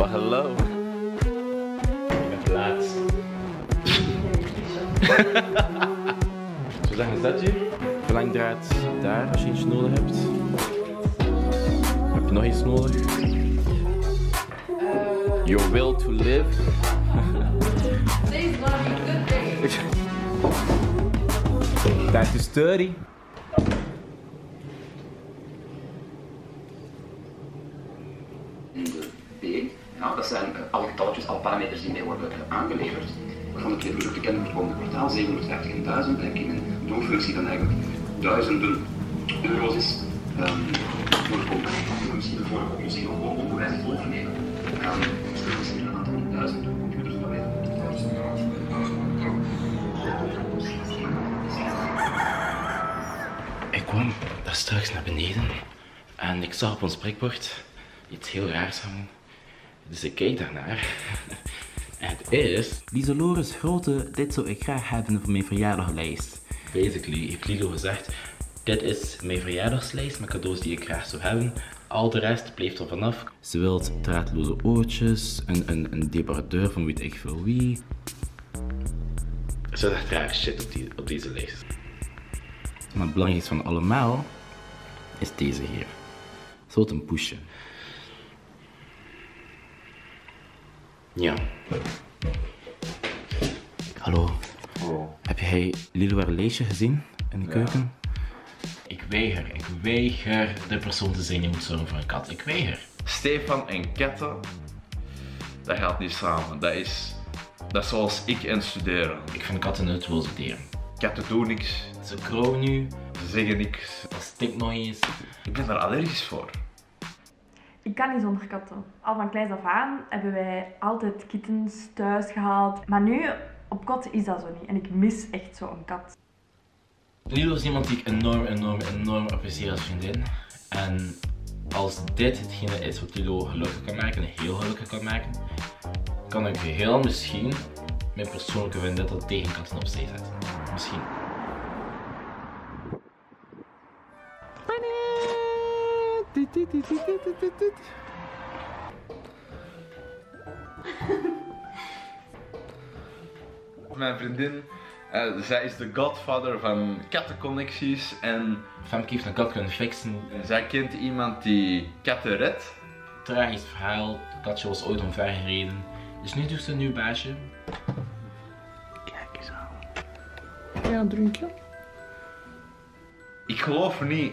Well, hello. Ik ben te laat. Zo zeggen is dat je? Verlangdraad daar als je iets nodig hebt. Heb je nog iets nodig? Your will to live. Today's gonna be a good day. Time to study. in de B. Ja, dat zijn alle getalletjes, alle parameters die mee worden aangeleverd. Waarvan het weer te kennen komt kwartaal 750 en 1000 denk ik een doelfunctie van eigenlijk duizenden euro's is. Um, voor ook misschien de vorige ook misschien nog wel onderwijs overnemen. Um, dus er misschien een aantal duizend computers erbij. Ik kwam daar straks naar beneden en ik zag op ons prikbord iets heel raars hangen. Dus ik keek daarnaar. En het is... Lieselores grote, dit zou ik graag hebben voor mijn verjaardaglijst. Basically heeft Lilo gezegd, dit is mijn verjaardagslijst met cadeaus die ik graag zou hebben. Al de rest bleef er vanaf. Ze wilt draadloze oortjes, een, een, een debardeur van weet ik veel wie. Er zit echt rare shit op, die, op deze lijst. Maar het belangrijkste van allemaal is deze hier. Ze wilt een poesje. Ja. Hallo. Heb jij Lilo lijstje gezien in de keuken? Ik weiger, ik weiger de persoon te zijn die moet zorgen voor een kat. Ik weiger. Stefan en katten, dat gaat niet samen. Dat is, dat is zoals ik en studeren. Ik vind katten nutteloze dieren. Katten doen niks, Ze krauwen nu, ze zeggen niks. dat stikt nog eens. Ik ben daar allergisch voor. Ik kan niet zonder katten. Al van kleins af aan hebben wij altijd kittens thuis gehaald. Maar nu, op kot is dat zo niet. En ik mis echt zo'n kat. Lilo is iemand die ik enorm, enorm, enorm apprecieer als vriendin. En als dit hetgene is wat Lilo gelukkig kan maken, en heel gelukkig kan maken, kan ik heel misschien mijn persoonlijke vendetta tegen katten opzij zetten. Misschien. Mijn vriendin, eh, zij is de godfather van kattenconnecties en Femke heeft een kat kunnen fixen. zij kent iemand die katten redt. Tragisch verhaal. Het katje was ooit omvergereden. Dus nu doet ze een nieuw baasje. Kijk eens aan. Ja, drinken. Ik geloof niet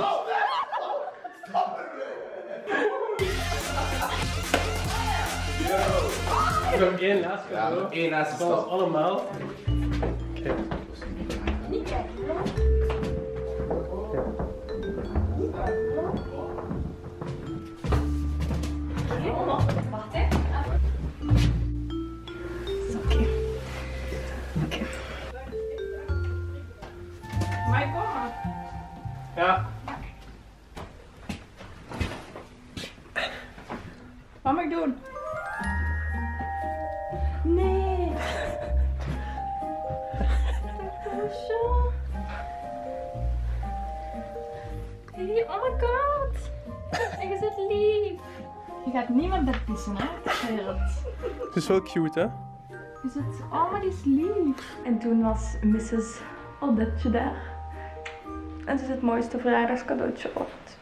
Nog één laatste cadeau. Eén laatste Van ons stap. allemaal. Kijk. Wacht, hè. Is oké. Oké. Ja. Wat moet ik doen? Hey, oh my god. En je zit lief. Je gaat met bed pissen, hè? Het. Het is wel cute, hè? Je zit, oh, maar die is lief. En toen was Mrs. Odetje daar. En ze is het mooiste verjaardagscadeautje ooit.